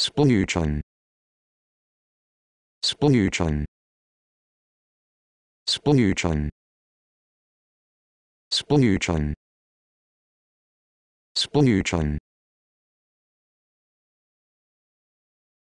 Spoljučan. Spoljučan. Spoljučan. Spoljučan. Spoljučan.